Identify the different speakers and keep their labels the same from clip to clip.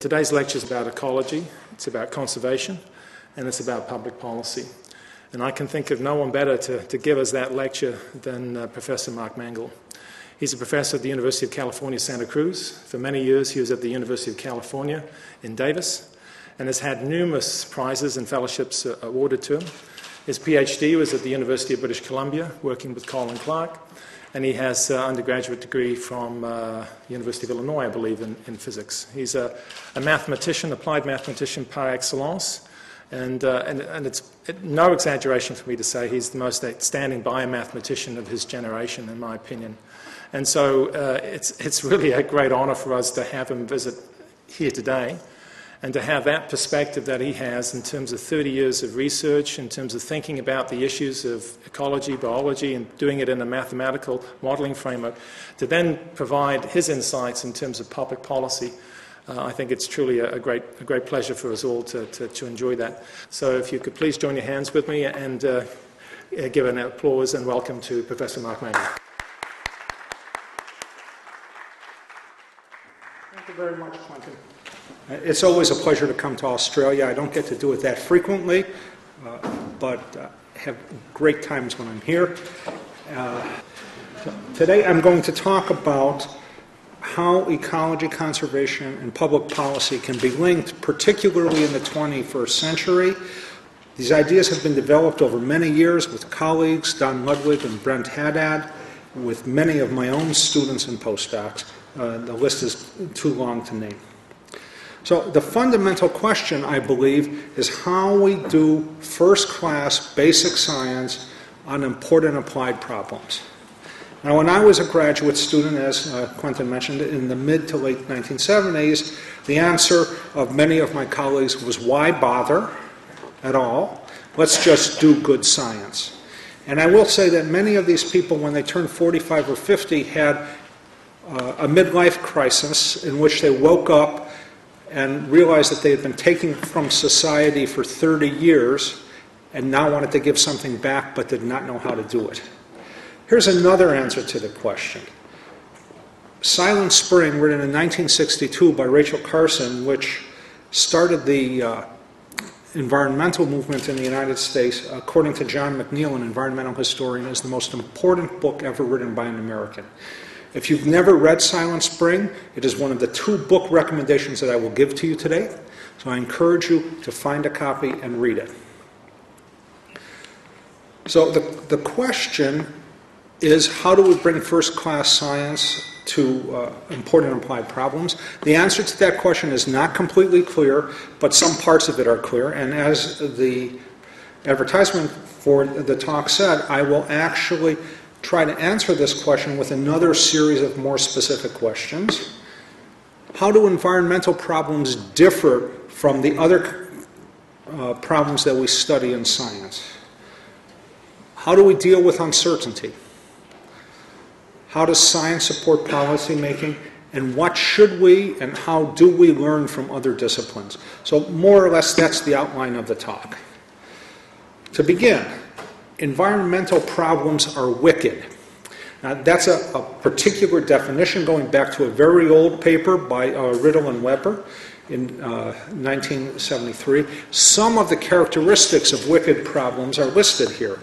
Speaker 1: Today's lecture is about ecology, it's about conservation, and it's about public policy. And I can think of no one better to, to give us that lecture than uh, Professor Marc Mangel. He's a professor at the University of California, Santa Cruz. For many years, he was at the University of California in Davis and has had numerous prizes and fellowships uh, awarded to him. His PhD was at the University of British Columbia, working with Colin Clark and he has an undergraduate degree from uh, University of Illinois, I believe, in, in physics. He's a, a, mathematician, applied mathematician par excellence, and, uh, and, and it's it, no exaggeration for me to say he's the most outstanding biomathematician of his generation, in my opinion. And so uh, it's, it's really a great honor for us to have him visit here today and to have that perspective that he has in terms of 30 years of research, in terms of thinking about the issues of ecology, biology, and doing it in a mathematical modeling framework, to then provide his insights in terms of public policy. Uh, I think it's truly a, a, great, a great pleasure for us all to, to, to, enjoy that. So, if you could please join your hands with me and uh, give an applause and welcome to Professor Marc Mangel.
Speaker 2: Thank you very much, Quentin. It's always a pleasure to come to Australia. I don't get to do it that frequently, uh, but uh, have great times when I'm here. Uh, today I'm going to talk about how ecology conservation and public policy can be linked, particularly in the 21st century. These ideas have been developed over many years with colleagues, Don Ludwig and Brent Haddad, with many of my own students and postdocs. Uh, the list is too long to name. So, the fundamental question, I believe, is how we do first class basic science on important applied problems. Now, when I was a graduate student, as uh, Quentin mentioned, in the mid to late 1970s, the answer of many of my colleagues was why bother at all? Let's just do good science. And I will say that many of these people, when they turned 45 or 50, had uh, a midlife crisis in which they woke up and realized that they had been taking from society for 30 years and now wanted to give something back but did not know how to do it. Here's another answer to the question. Silent Spring, written in 1962 by Rachel Carson, which started the uh, environmental movement in the United States, according to John McNeill, an environmental historian, is the most important book ever written by an American. If you've never read Silent Spring, it is one of the two book recommendations that I will give to you today. So I encourage you to find a copy and read it. So the, the question is how do we bring first class science to uh, important applied problems? The answer to that question is not completely clear, but some parts of it are clear. And as the advertisement for the talk said, I will actually try to answer this question with another series of more specific questions. How do environmental problems differ from the other uh, problems that we study in science? How do we deal with uncertainty? How does science support policy making? And what should we and how do we learn from other disciplines? So, more or less, that's the outline of the talk. To begin, environmental problems are wicked. Now, that's a, a, particular definition going back to a very old paper by uh, Rittel and Webber in uh, 1973. Some of the characteristics of wicked problems are listed here.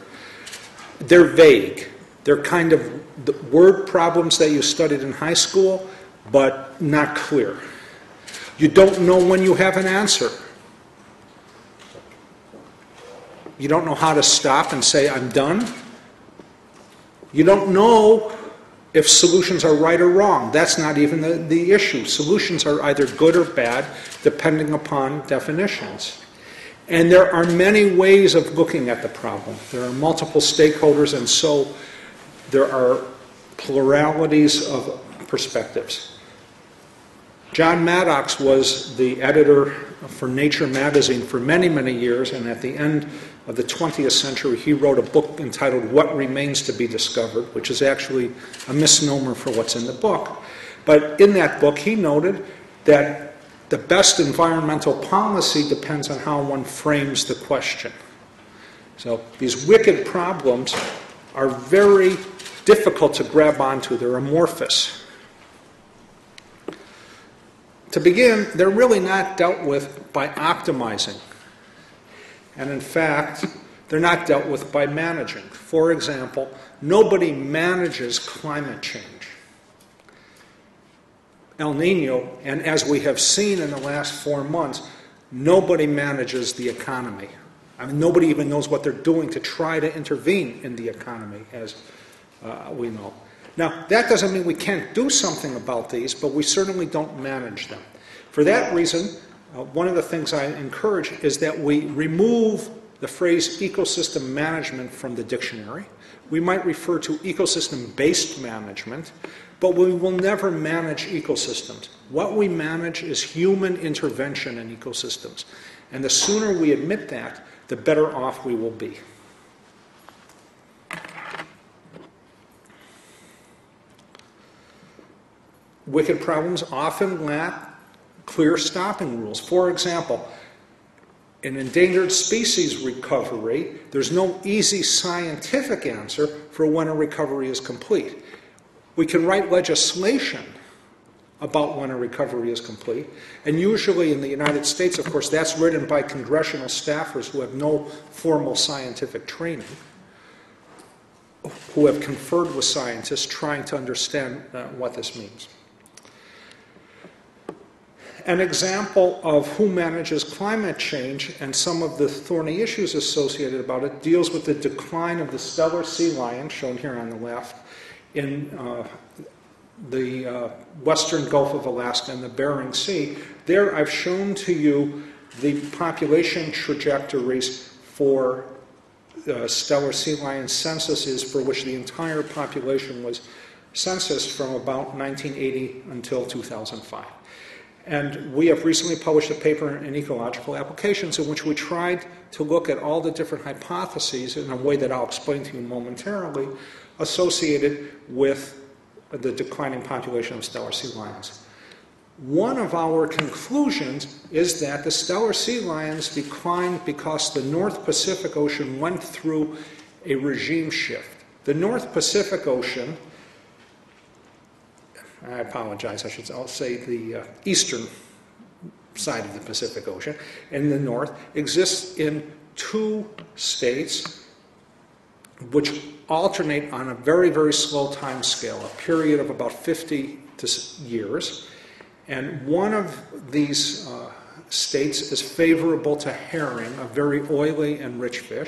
Speaker 2: They're vague. They're kind of the word problems that you studied in high school, but not clear. You don't know when you have an answer. You don't know how to stop and say, I'm done. You don't know if solutions are right or wrong. That's not even the, the issue. Solutions are either good or bad, depending upon definitions. And there are many ways of looking at the problem. There are multiple stakeholders, and so there are pluralities of perspectives. John Maddox was the editor for Nature magazine for many, many years, and at the end of the 20th century, he wrote a book entitled What Remains to Be Discovered, which is actually a misnomer for what's in the book. But in that book, he noted that the best environmental policy depends on how one frames the question. So these wicked problems are very difficult to grab onto, they're amorphous. To begin, they're really not dealt with by optimizing. And in fact, they're not dealt with by managing. For example, nobody manages climate change. El Nino, and as we have seen in the last four months, nobody manages the economy. I mean, nobody even knows what they're doing to try to intervene in the economy, as uh, we know. Now, that doesn't mean we can't do something about these, but we certainly don't manage them. For that reason, uh, one of the things I encourage is that we remove the phrase ecosystem management from the dictionary. We might refer to ecosystem based management, but we will never manage ecosystems. What we manage is human intervention in ecosystems. And the sooner we admit that, the better off we will be. Wicked problems often lack clear stopping rules. For example, in endangered species recovery, there's no easy scientific answer for when a recovery is complete. We can write legislation about when a recovery is complete, and usually in the United States, of course, that's written by congressional staffers who have no formal scientific training, who have conferred with scientists trying to understand uh, what this means. An example of who manages climate change and some of the thorny issues associated about it deals with the decline of the Steller sea lion, shown here on the left, in uh, the uh, western Gulf of Alaska and the Bering Sea. There I've shown to you the population trajectories for uh, Steller sea lion censuses for which the entire population was censused from about 1980 until 2005. And we have recently published a paper in Ecological Applications in which we tried to look at all the different hypotheses in a way that I'll explain to you momentarily associated with the declining population of Steller sea lions. One of our conclusions is that the Steller sea lions declined because the North Pacific Ocean went through a regime shift. The North Pacific Ocean I apologize, I should I'll say the uh, eastern side of the Pacific Ocean, in the north, exists in two states which alternate on a very, very slow time scale, a period of about 50 years. And one of these uh, states is favorable to herring, a very oily and rich fish,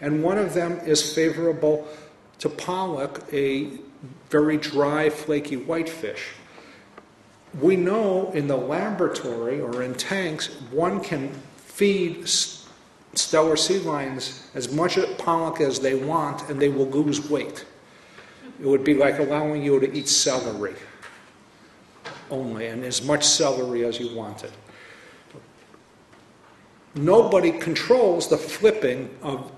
Speaker 2: and one of them is favorable to pollock, a very dry, flaky whitefish. We know in the laboratory or in tanks, one can feed Steller sea lions as much pollock as they want and they will lose weight. It would be like allowing you to eat celery only, and as much celery as you wanted. Nobody controls the flipping of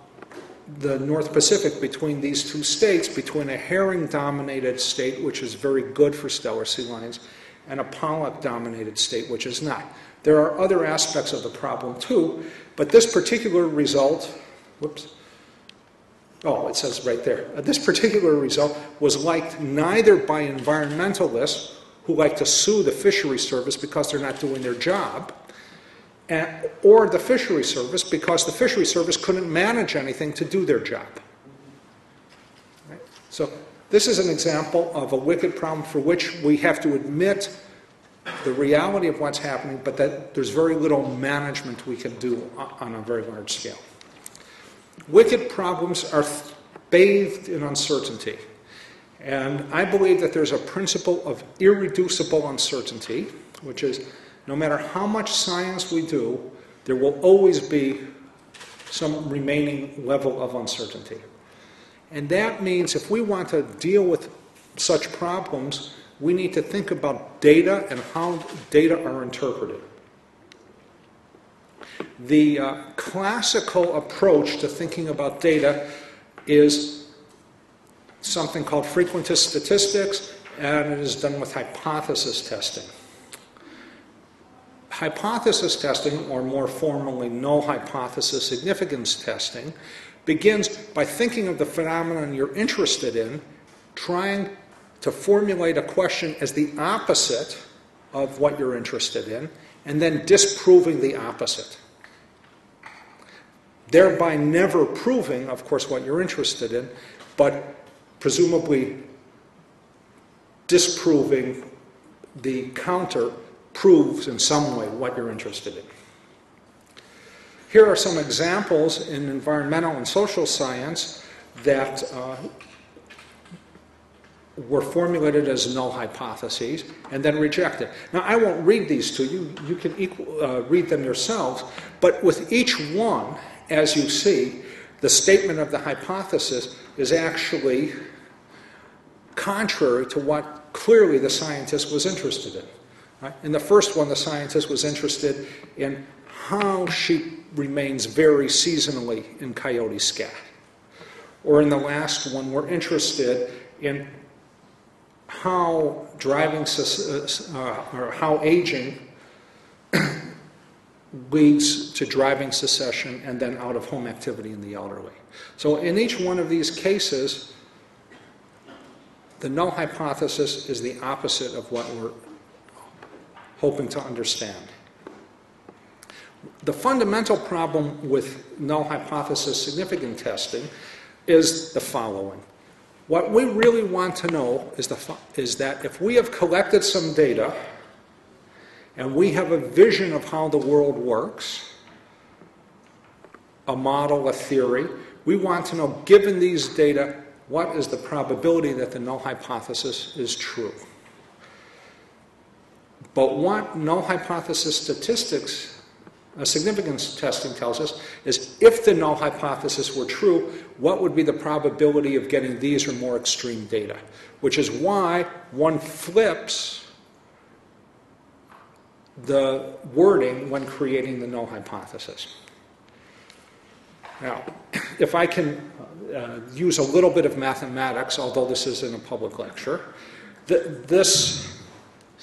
Speaker 2: the North Pacific between these two states, between a herring dominated state, which is very good for Steller sea lions, and a pollock dominated state, which is not. There are other aspects of the problem too, but this particular result, whoops, oh, it says right there, uh, this particular result was liked neither by environmentalists who like to sue the fishery service because they're not doing their job, and, or the fishery service because the fishery service couldn't manage anything to do their job. Right? So this is an example of a wicked problem for which we have to admit the reality of what's happening, but that there's very little management we can do on a very large scale. Wicked problems are bathed in uncertainty. And I believe that there's a principle of irreducible uncertainty, which is no matter how much science we do, there will always be some remaining level of uncertainty. And that means if we want to deal with such problems, we need to think about data and how data are interpreted. The uh, classical approach to thinking about data is something called frequentist statistics, and it is done with hypothesis testing. Hypothesis testing, or more formally, null hypothesis significance testing, begins by thinking of the phenomenon you're interested in, trying to formulate a question as the opposite of what you're interested in, and then disproving the opposite. Thereby never proving, of course, what you're interested in, but presumably disproving the counter proves in some way what you're interested in. Here are some examples in environmental and social science that uh, were formulated as null hypotheses and then rejected. Now, I won't read these to you, you can equal, uh, read them yourselves, but with each one, as you see, the statement of the hypothesis is actually contrary to what clearly the scientist was interested in. In the first one, the scientist was interested in how sheep remains very seasonally in coyote scat. Or in the last one, we're interested in how driving uh, or how aging leads to driving cessation and then out of home activity in the elderly. So in each one of these cases, the null hypothesis is the opposite of what we're hoping to understand. The fundamental problem with null hypothesis significant testing is the following. What we really want to know is, the, is that if we have collected some data and we have a vision of how the world works, a model, a theory, we want to know, given these data, what is the probability that the null hypothesis is true. But what null hypothesis statistics uh, significance testing tells us is if the null hypothesis were true, what would be the probability of getting these or more extreme data? Which is why one flips the wording when creating the null hypothesis. Now, if I can uh, use a little bit of mathematics, although this is in a public lecture, th- this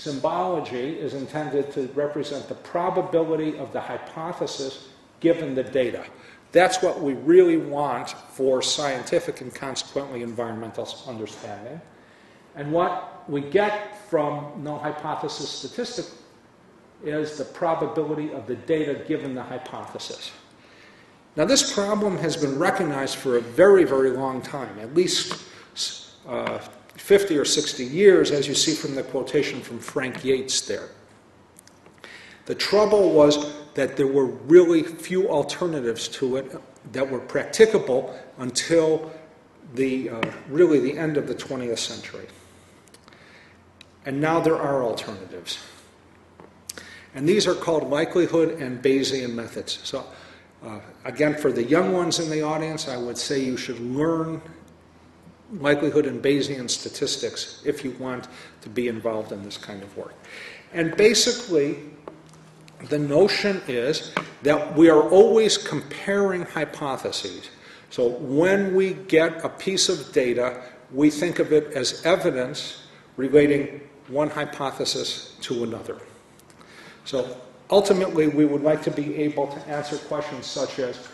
Speaker 2: Symbology is intended to represent the probability of the hypothesis given the data. That's what we really want for scientific and consequently environmental understanding. And what we get from null hypothesis statistic is the probability of the data given the hypothesis. Now, this problem has been recognized for a very, very long time, at least uh, 50 or 60 years, as you see from the quotation from Frank Yates there. The trouble was that there were really few alternatives to it that were practicable until the, uh, really the end of the 20th century. And now there are alternatives. And these are called likelihood and Bayesian methods. So, uh, again, for the young ones in the audience, I would say you should learn likelihood and Bayesian statistics if you want to be involved in this kind of work. And basically, the notion is that we are always comparing hypotheses. So when we get a piece of data, we think of it as evidence relating one hypothesis to another. So ultimately, we would like to be able to answer questions such as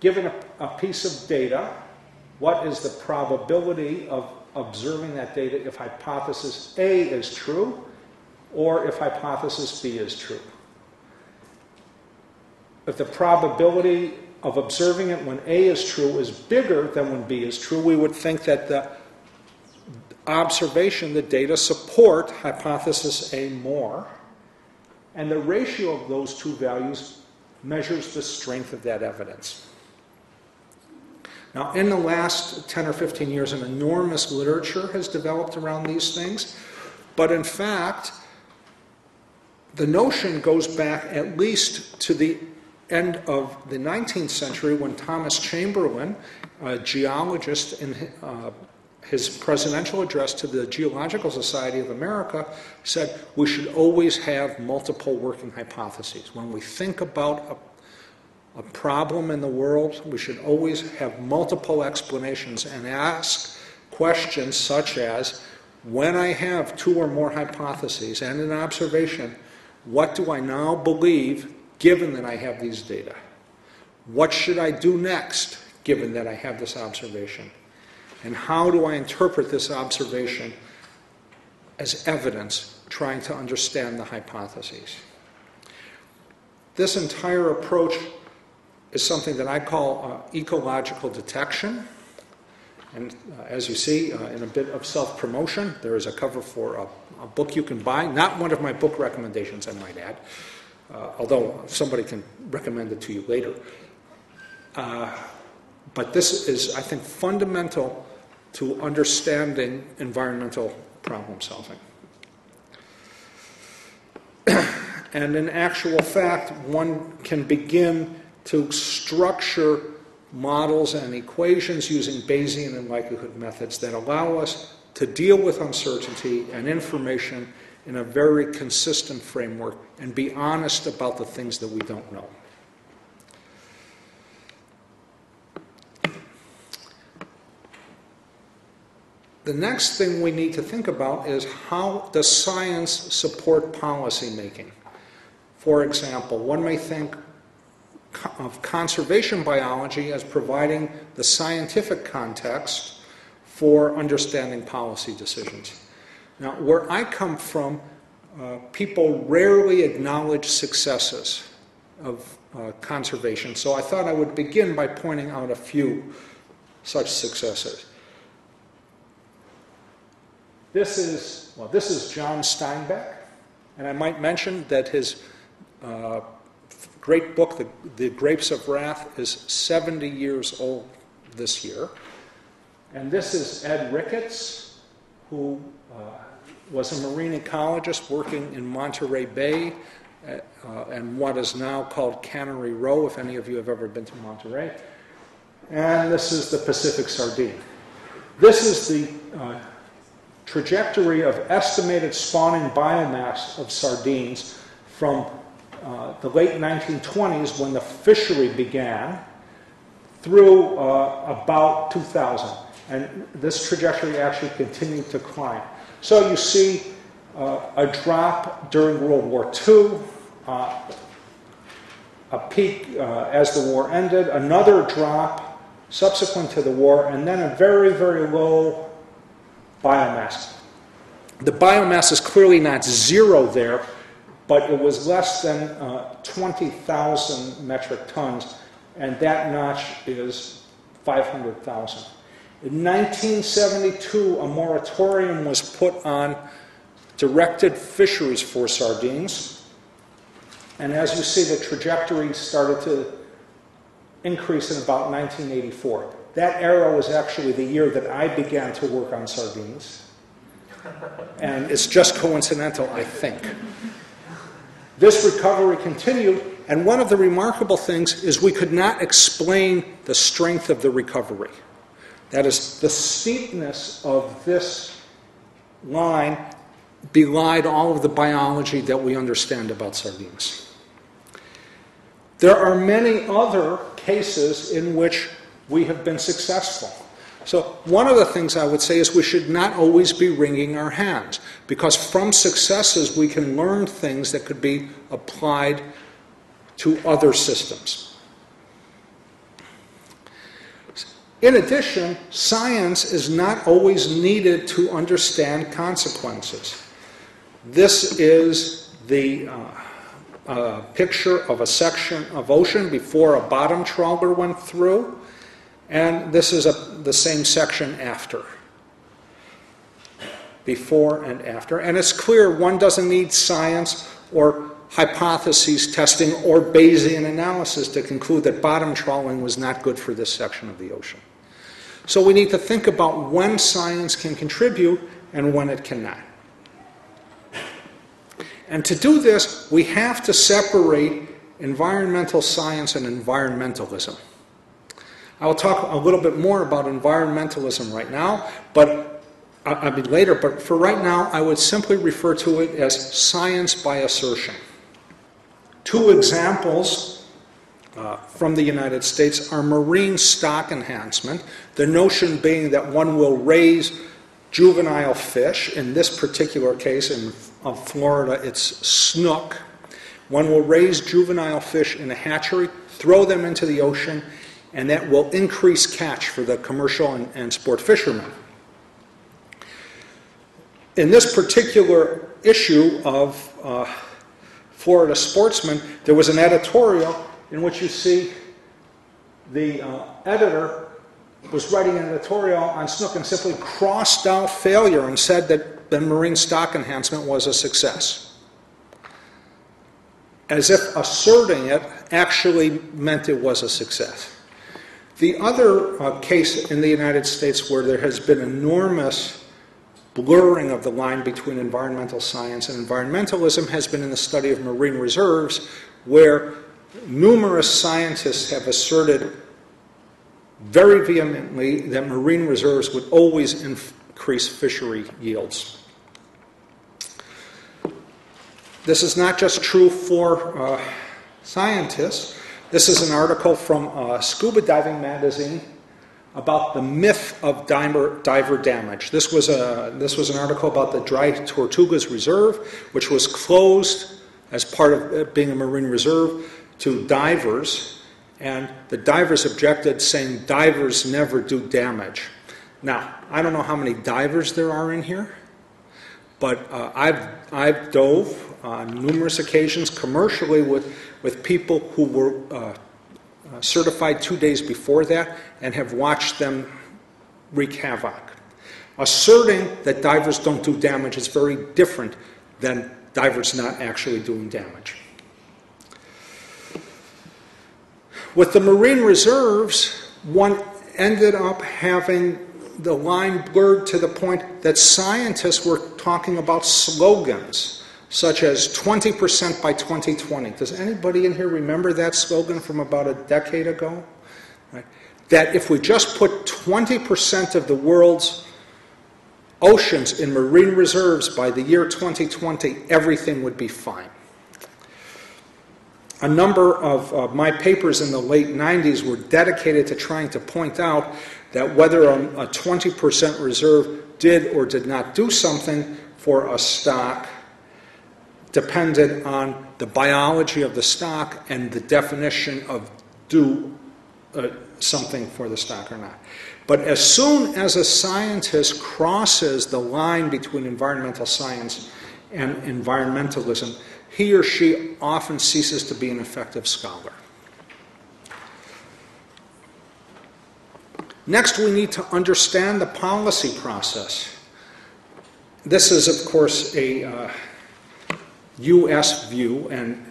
Speaker 2: given a, a piece of data, what is the probability of observing that data if hypothesis A is true or if hypothesis B is true. If the probability of observing it when A is true is bigger than when B is true, we would think that the observation, the data support hypothesis A more. And the ratio of those two values measures the strength of that evidence. Now, in the last 10 or 15 years, an enormous literature has developed around these things, but in fact, the notion goes back at least to the end of the 19th century when Thomas Chamberlin, a geologist, in uh, his presidential address to the Geological Society of America said we should always have multiple working hypotheses. When we think about a problem in the world, we should always have multiple explanations and ask questions such as when I have two or more hypotheses and an observation, what do I now believe given that I have these data? What should I do next given that I have this observation? And how do I interpret this observation as evidence trying to understand the hypotheses. This entire approach is something that I call uh, ecological detection. And uh, as you see, uh, in a bit of self promotion, there is a cover for a, a, book you can buy. Not one of my book recommendations, I might add, uh, although somebody can recommend it to you later. Uh, but this is, I think, fundamental to understanding environmental problem solving. and in actual fact, one can begin to structure models and equations using Bayesian and likelihood methods that allow us to deal with uncertainty and information in a very consistent framework and be honest about the things that we don't know. The next thing we need to think about is how does science support policy making? For example, one may think of conservation biology as providing the scientific context for understanding policy decisions. Now, where I come from, uh, people rarely acknowledge successes of uh, conservation, so I thought I would begin by pointing out a few such successes. This is, well, this is John Steinbeck, and I might mention that his uh, great book, the, the Grapes of Wrath, is 70 years old this year. And this is Ed Ricketts, who uh, was a marine ecologist working in Monterey Bay uh, and what is now called Cannery Row, if any of you have ever been to Monterey. And this is the Pacific sardine. This is the uh, trajectory of estimated spawning biomass of sardines from uh, the late 1920s when the fishery began through uh, about 2000. And this trajectory actually continued to climb. So you see uh, a drop during World War II, uh, a peak uh, as the war ended, another drop subsequent to the war, and then a very, very low biomass. The biomass is clearly not zero there, but it was less than uh, 20,000 metric tons, and that notch is 500,000. In 1972, a moratorium was put on directed fisheries for sardines, and as you see, the trajectory started to increase in about 1984. That era was actually the year that I began to work on sardines. And it's just coincidental, I think. This recovery continued, and one of the remarkable things is we could not explain the strength of the recovery. That is, the steepness of this line belied all of the biology that we understand about sardines. There are many other cases in which we have been successful. So, one of the things I would say is we should not always be wringing our hands because from successes we can learn things that could be applied to other systems. In addition, science is not always needed to understand consequences. This is the uh, uh, picture of a section of ocean before a bottom trawler went through. And this is a, the same section after. Before and after. And it's clear one doesn't need science or hypotheses testing or Bayesian analysis to conclude that bottom trawling was not good for this section of the ocean. So we need to think about when science can contribute and when it cannot. And to do this, we have to separate environmental science and environmentalism. I will talk a little bit more about environmentalism right now, but I mean later, but for right now, I would simply refer to it as science by assertion. Two examples uh, from the United States are marine stock enhancement, the notion being that one will raise juvenile fish, in this particular case in of Florida, it's snook. One will raise juvenile fish in a hatchery, throw them into the ocean, and that will increase catch for the commercial and, and sport fishermen. in this particular issue of uh, Florida Sportsman, there was an editorial in which you see the uh, editor was writing an editorial on snook and simply crossed out failure and said that the marine stock enhancement was a success. As if asserting it actually meant it was a success. The other uh, case in the United States where there has been enormous blurring of the line between environmental science and environmentalism has been in the study of marine reserves, where numerous scientists have asserted very vehemently that marine reserves would always increase fishery yields. This is not just true for uh, scientists. This is an article from uh, Scuba Diving Magazine about the myth of diver, diver damage. This was, a, this was an article about the Dry Tortugas Reserve, which was closed as part of being a marine reserve to divers, and the divers objected, saying divers never do damage. Now, I don't know how many divers there are in here, but uh, I've, I've dove on numerous occasions commercially with, with people who were uh, certified two days before that and have watched them wreak havoc. Asserting that divers don't do damage is very different than divers not actually doing damage. With the marine reserves, one ended up having the line blurred to the point that scientists were talking about slogans such as 20% by 2020. Does anybody in here remember that slogan from about a decade ago? Right? That if we just put 20% of the world's oceans in marine reserves by the year 2020, everything would be fine. A number of uh, my papers in the late 90s were dedicated to trying to point out that whether a, a 20% reserve did or did not do something for a stock depended on the biology of the stock and the definition of do uh, something for the stock or not. But as soon as a scientist crosses the line between environmental science and environmentalism, he or she often ceases to be an effective scholar. Next, we need to understand the policy process. This is, of course, a uh, US view, and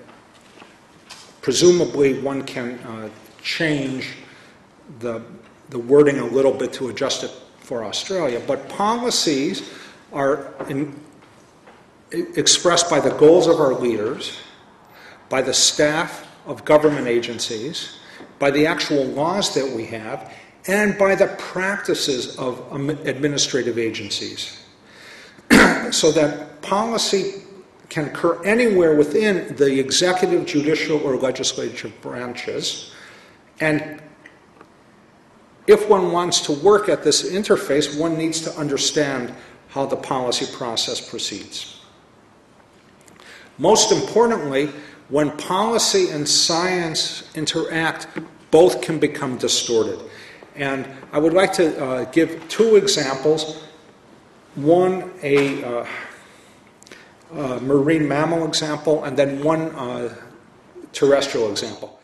Speaker 2: presumably one can uh, change the, the wording a little bit to adjust it for Australia. But policies are in, expressed by the goals of our leaders, by the staff of government agencies, by the actual laws that we have, and by the practices of administrative agencies. so that policy can occur anywhere within the executive, judicial, or legislative branches. And if one wants to work at this interface, one needs to understand how the policy process proceeds. Most importantly, when policy and science interact, both can become distorted. And I would like to uh, give two examples. One, a uh, uh, marine mammal example, and then one uh, terrestrial example.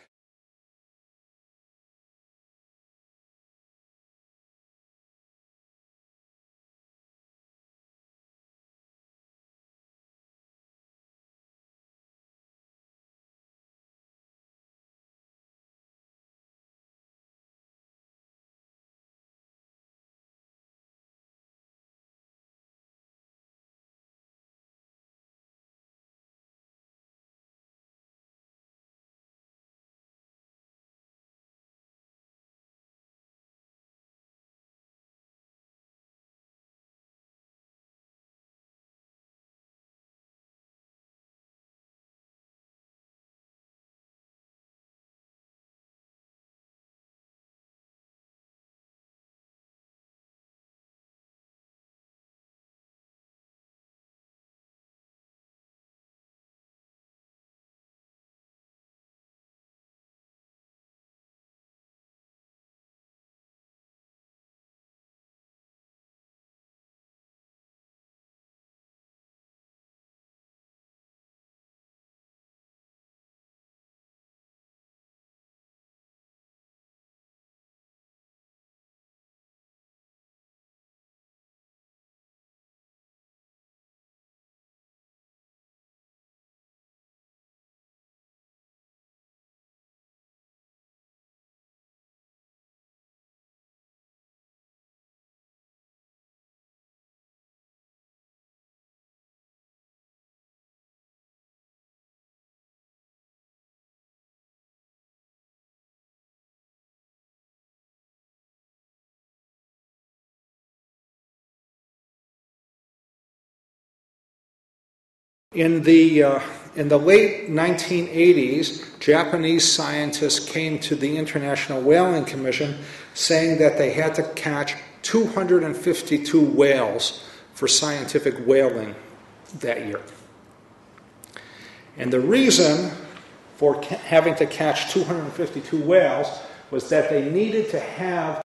Speaker 2: In the, uh, in the late 1980s, Japanese scientists came to the International Whaling Commission saying that they had to catch 252 whales for scientific whaling that year. And the reason for having to catch 252 whales was that they needed to have